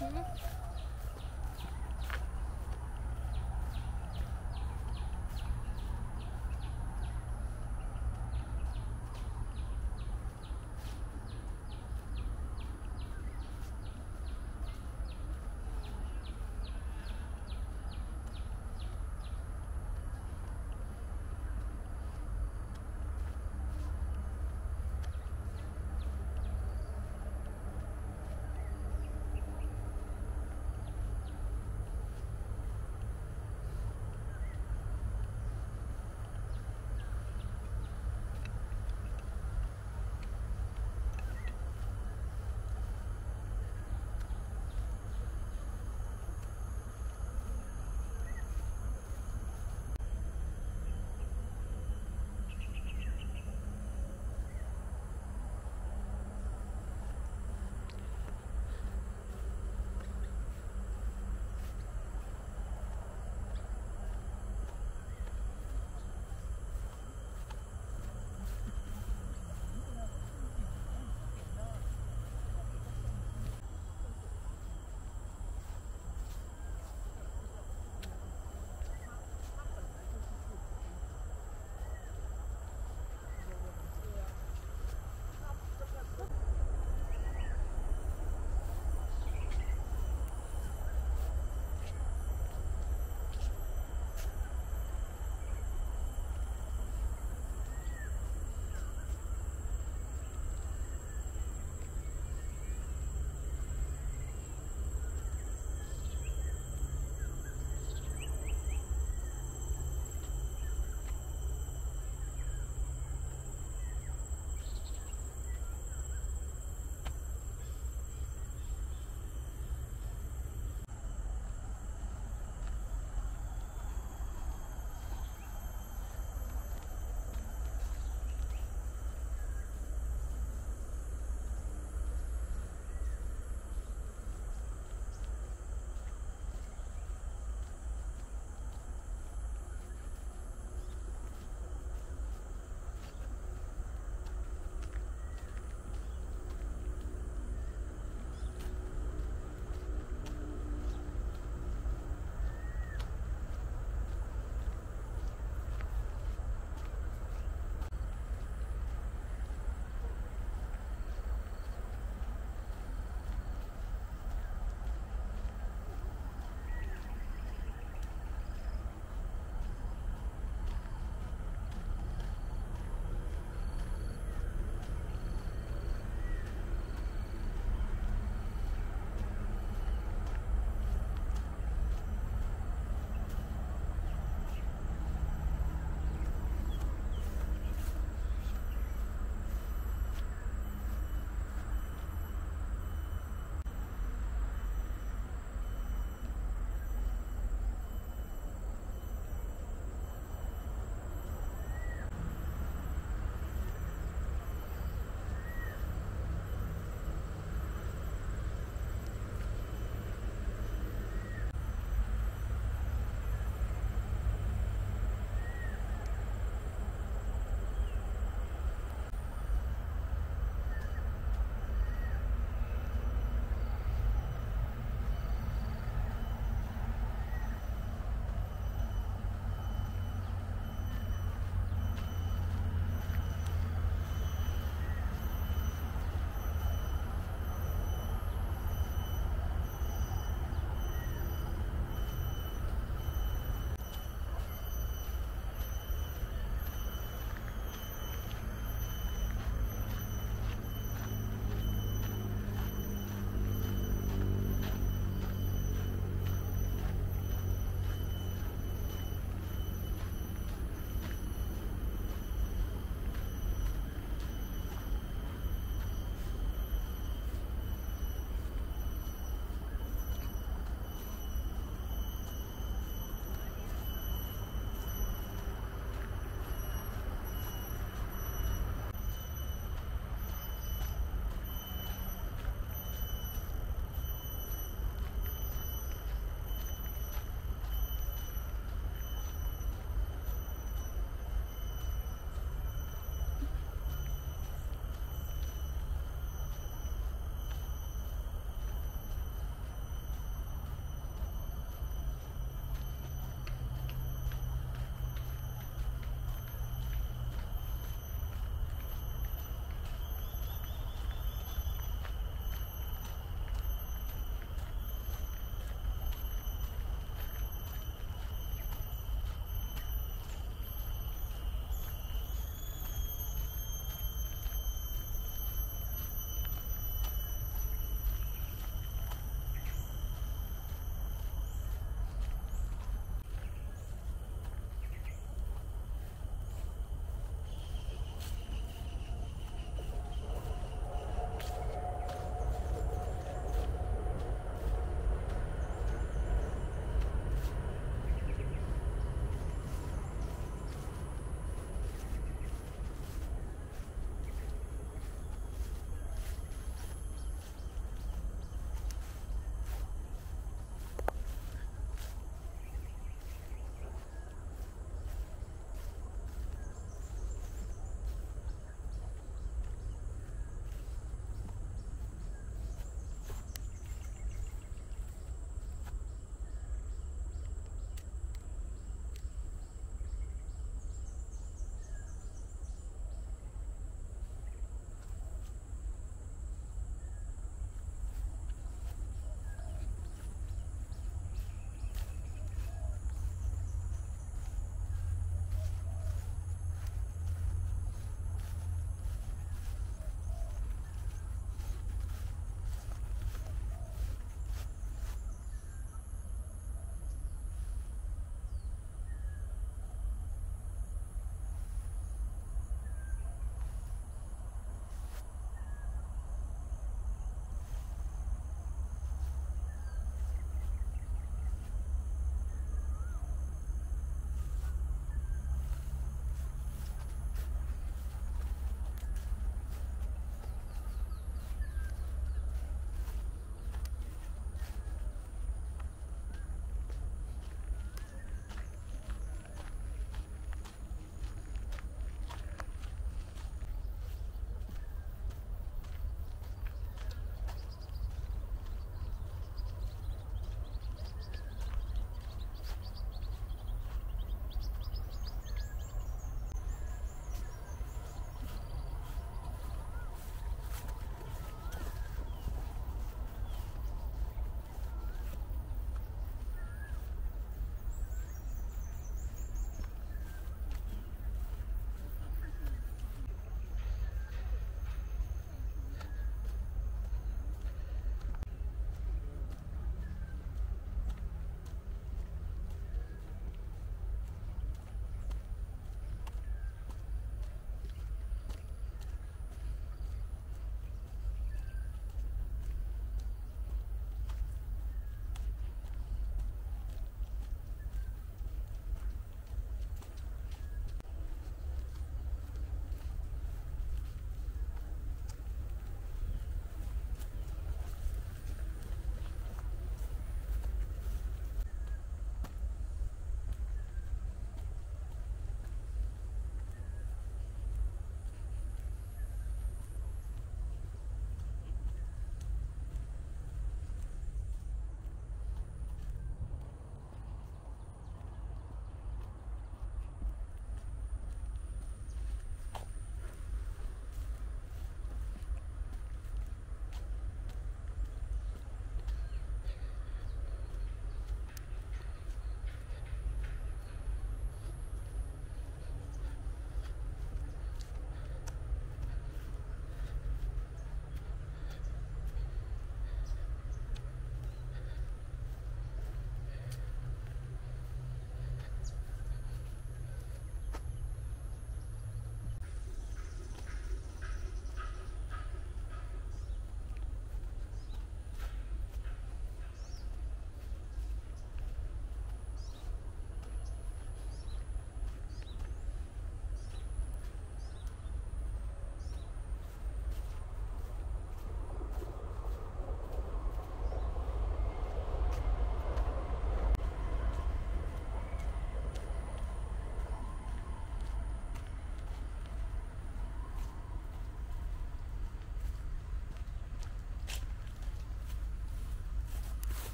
停。